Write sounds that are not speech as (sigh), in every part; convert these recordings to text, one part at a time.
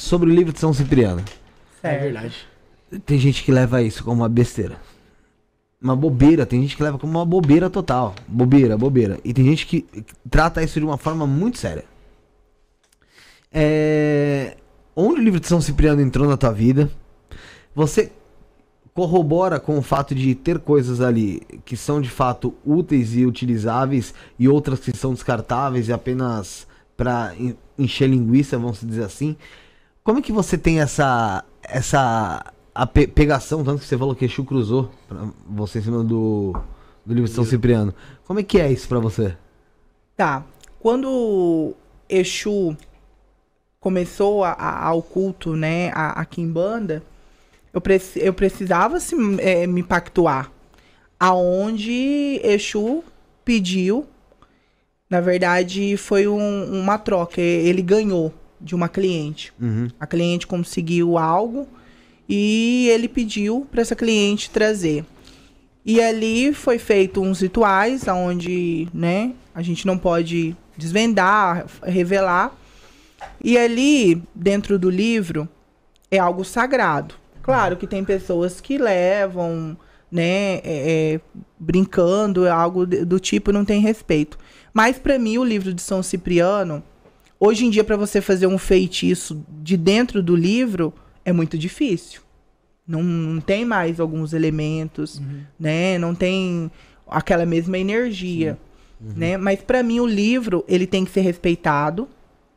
sobre o livro de São Cipriano. É verdade. Tem gente que leva isso como uma besteira. Uma bobeira, tem gente que leva como uma bobeira total. Bobeira, bobeira. E tem gente que trata isso de uma forma muito séria. É... Onde o livro de São Cipriano entrou na tua vida? Você corrobora com o fato de ter coisas ali que são de fato úteis e utilizáveis e outras que são descartáveis e apenas para encher linguiça, vamos dizer assim. Como é que você tem essa essa a pe- pegação, tanto que você falou que Exu cruzou pra você em cima do, do livro de São Cipriano. Como é que é isso pra você? Tá. Quando Exu começou a, a- ao culto, né, a, a Kimbanda, eu, preci- eu precisava se, eh, me pactuar. Aonde Exu pediu, na verdade, foi um- uma troca. Ele ganhou de uma cliente. Uhum. A cliente conseguiu algo e ele pediu para essa cliente trazer. E ali foi feito uns rituais onde, né, a gente não pode desvendar, revelar. E ali, dentro do livro, é algo sagrado. Claro que tem pessoas que levam, né, é, é, brincando, é algo do tipo, não tem respeito. Mas para mim, o livro de São Cipriano, hoje em dia, para você fazer um feitiço de dentro do livro, é muito difícil. Não, não tem mais alguns elementos, né? Não tem aquela mesma energia, né? Mas para mim o livro, ele tem que ser respeitado,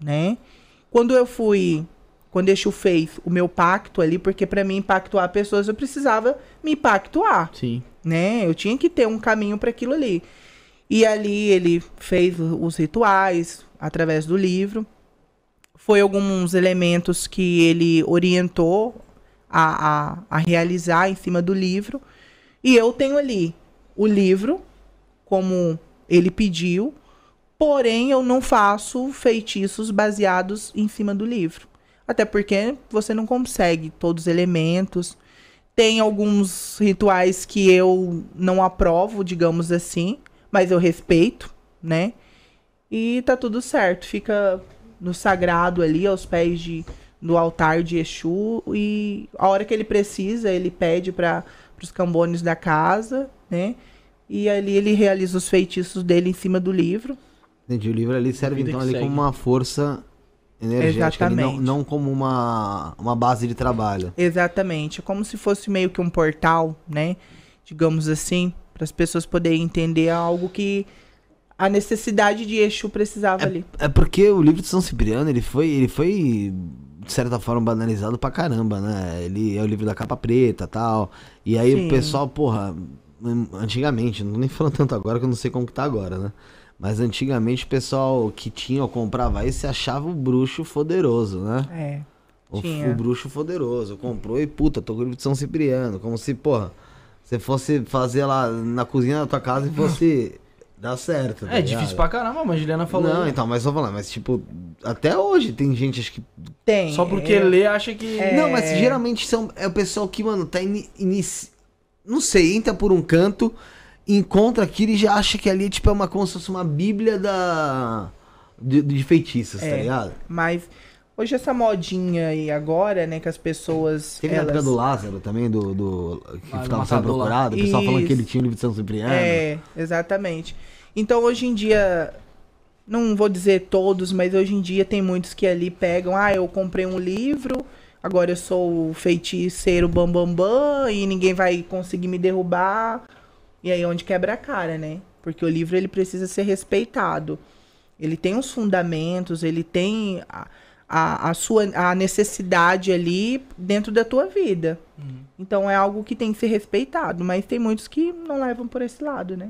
né? Quando eu fui, quando Exu fez o meu pacto ali, porque para mim pactuar pessoas eu precisava me pactuar, Sim. né? Eu tinha que ter um caminho para aquilo ali. E ali ele fez os rituais através do livro. Foi alguns elementos que ele orientou a, a, a realizar em cima do livro. E eu tenho ali o livro, como ele pediu, porém eu não faço feitiços baseados em cima do livro. Até porque você não consegue todos os elementos. Tem alguns rituais que eu não aprovo, digamos assim, mas eu respeito, né? E tá tudo certo. Fica no sagrado ali, aos pés de, do altar de Exu. E a hora que ele precisa, ele pede para os cambones da casa, né? E ali ele realiza os feitiços dele em cima do livro. Entendi, o livro ali serve então ali segue. como uma força energética, ali, não, Exatamente. não como uma, uma base de trabalho. Exatamente. É como se fosse meio que um portal, né? Digamos assim, para as pessoas poderem entender algo que a necessidade de Exu precisava ali. É porque o livro de São Cipriano, ele foi, ele foi de certa forma banalizado pra caramba, né? Ele é o livro da capa preta, tal. E aí Sim. o pessoal, porra, antigamente, não tô nem falando tanto agora que eu não sei como que tá agora, né? Mas antigamente o pessoal que tinha ou comprava isso se achava o bruxo poderoso, né? É. O, o bruxo poderoso. Comprou e puta, tô com o livro de São Cipriano. Como se, porra, você fosse fazer lá na cozinha da tua casa e (gasps) fosse dar certo. tá É difícil ligado? pra caramba, mas a Juliana falou. Não, então, mas vou falar, mas tipo, até hoje tem gente acho que. Tem. Só porque é, lê acha que. É. Não, mas geralmente são, é o pessoal que, mano, tá ini, inici- Não sei, entra por um canto, encontra aquilo e já acha que ali tipo, é uma como se fosse uma bíblia da. De, de feitiços, tá É. ligado? Mas hoje essa modinha aí agora, né, que as pessoas. Teve na elas... época do Lázaro também, do. do que Ah, tava sendo procurado, o pessoal falando que ele Isso. tinha o livro de São Cipriano. É, exatamente. Então hoje em dia, não vou dizer todos, mas hoje em dia tem muitos que ali pegam, ah, eu comprei um livro, agora eu sou o feiticeiro bambambam bam, bam, e ninguém vai conseguir me derrubar. E aí é onde quebra a cara, né? Porque o livro ele precisa ser respeitado. Ele tem os fundamentos, ele tem a, a, a sua a necessidade ali dentro da tua vida. Então é algo que tem que ser respeitado, mas tem muitos que não levam por esse lado, né?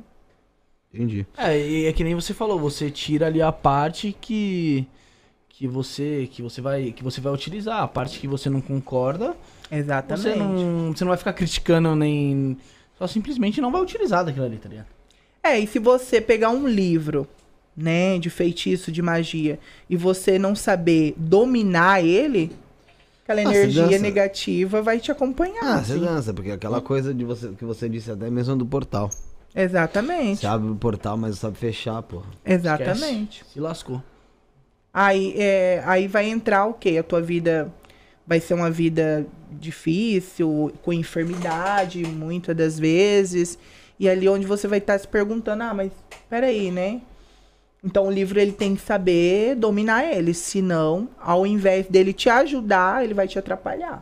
Entendi. É, e é que nem você falou, você tira ali a parte que que você que você vai que você vai utilizar, a parte que você não concorda, Exatamente. você não você não vai ficar criticando nem só simplesmente não vai utilizar daquilo ali, tá ligado? É, e se você pegar um livro, né, de feitiço, de magia, e você não saber dominar ele, aquela Ah, você energia negativa vai te acompanhar. Ah, você assim. dança, porque aquela coisa de você, que você disse até mesmo do portal. Exatamente. Você abre o portal, mas sabe fechar, porra. Exatamente. Se lascou. Aí, é, aí vai entrar o quê? A tua vida vai ser uma vida difícil, com enfermidade, muitas das vezes. E ali onde você vai estar se perguntando, ah, mas peraí, né? Então o livro ele tem que saber dominar ele, senão, ao invés dele te ajudar, ele vai te atrapalhar.